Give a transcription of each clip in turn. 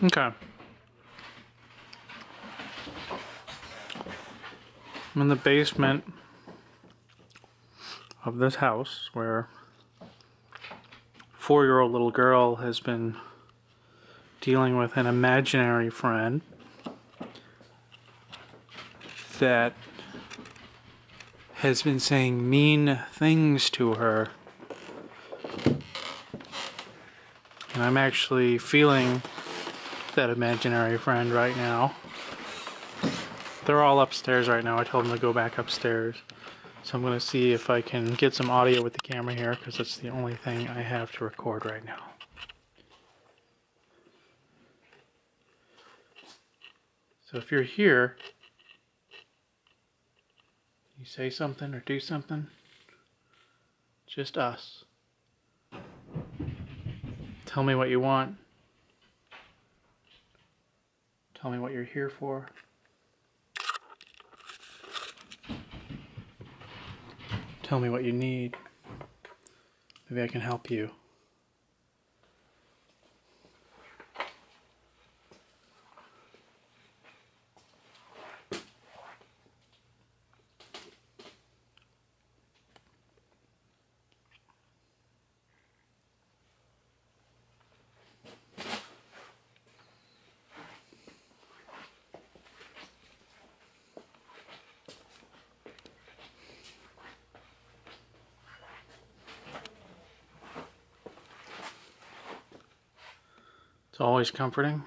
Okay. I'm in the basement of this house where four year old little girl has been dealing with an imaginary friend that has been saying mean things to her. And I'm actually feeling that imaginary friend right now. They're all upstairs right now. I told them to go back upstairs. So I'm going to see if I can get some audio with the camera here because it's the only thing I have to record right now. So if you're here, you say something or do something, just us. Tell me what you want. Tell me what you're here for. Tell me what you need. Maybe I can help you. It's always comforting.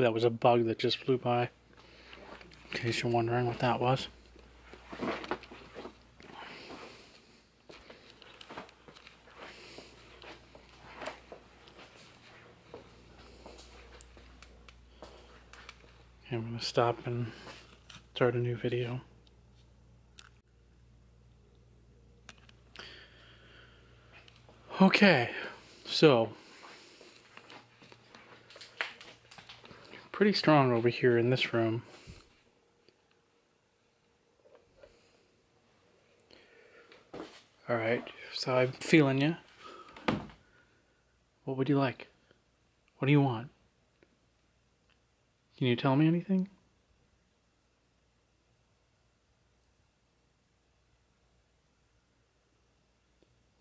That was a bug that just flew by. In case you're wondering what that was. I'm going to stop and start a new video. Okay, so pretty strong over here in this room. Alright, so I'm feeling you. What would you like? What do you want? Can you tell me anything?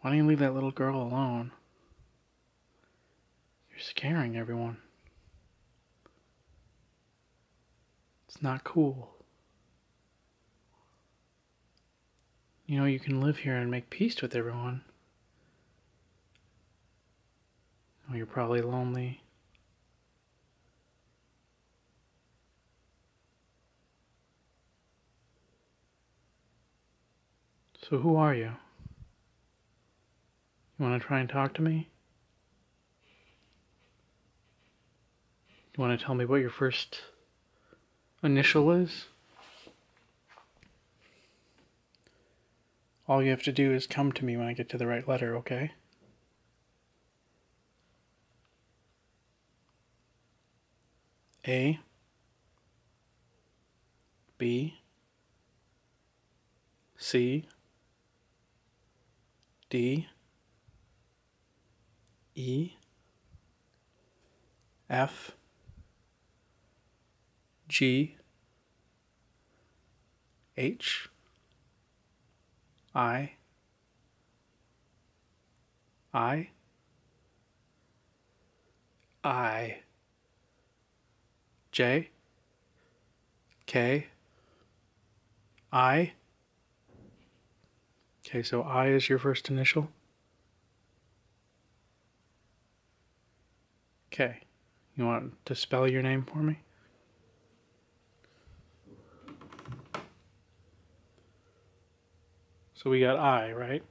Why don't you leave that little girl alone? You're scaring everyone. It's not cool. You know, you can live here and make peace with everyone. You're probably lonely. So, who are you? You want to try and talk to me? You want to tell me what your first initial is? All you have to do is come to me when I get to the right letter, okay? A. B. C. D. E. F G H I I I J K I Okay, so I is your first initial. Okay. You want to spell your name for me? So we got I, right?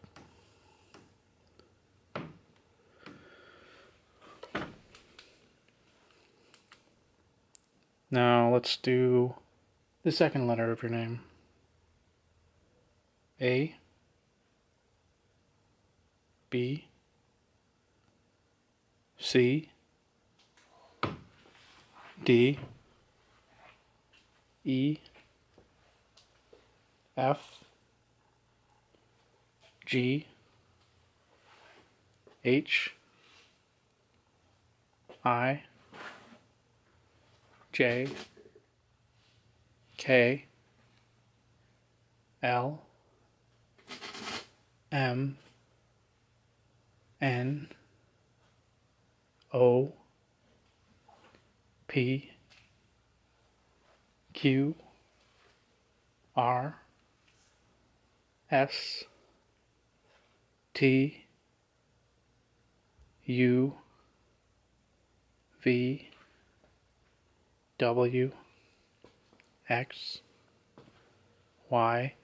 Now let's do the second letter of your name. A B C D E F G H I J K L M N O P Q R S T U V W X Y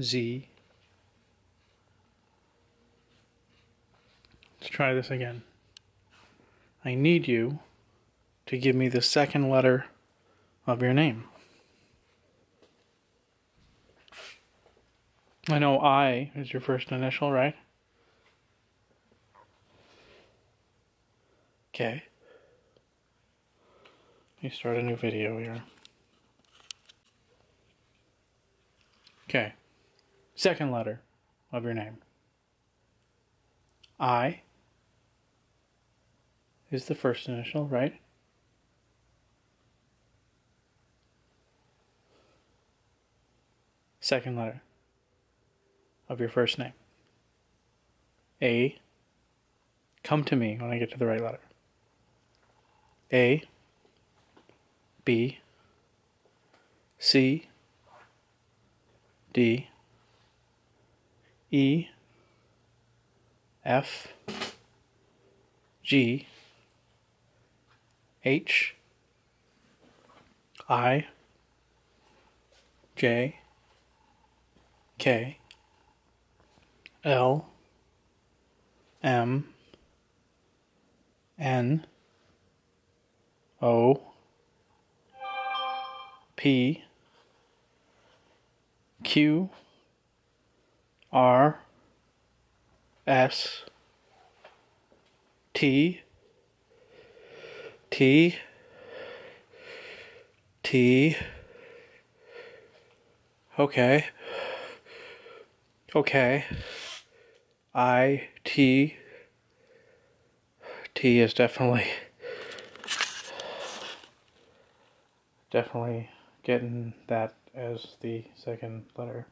Z Let's try this again. I need you to give me the second letter of your name. I know I is your first initial, right? Okay. Me start a new video here. Okay. Second letter of your name. I is the first initial, right? Second letter of your first name. A. Come to me when I get to the right letter. A. B. C. D. E. F. G. H I J K L M N O P Q R S T T T Okay. Okay. I T T is definitely definitely getting that as the second letter.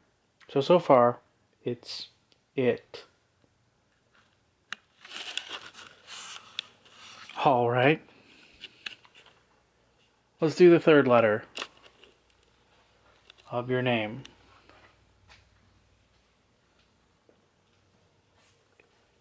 So so far it's it. All right. Let's do the third letter of your name.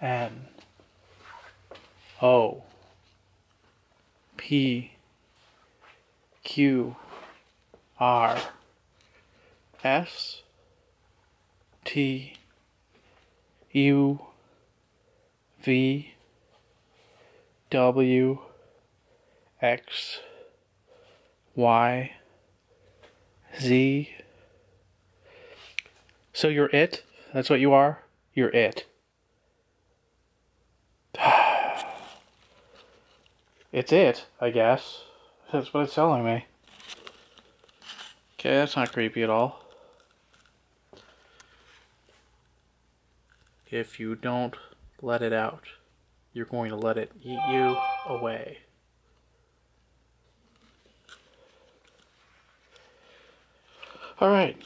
N O P Q R S T U V W X Y Z. So you're it? That's what you are? You're it. It's it, I guess. That's what it's telling me. Okay, that's not creepy at all. If you don't let it out, you're going to let it eat you away. All right.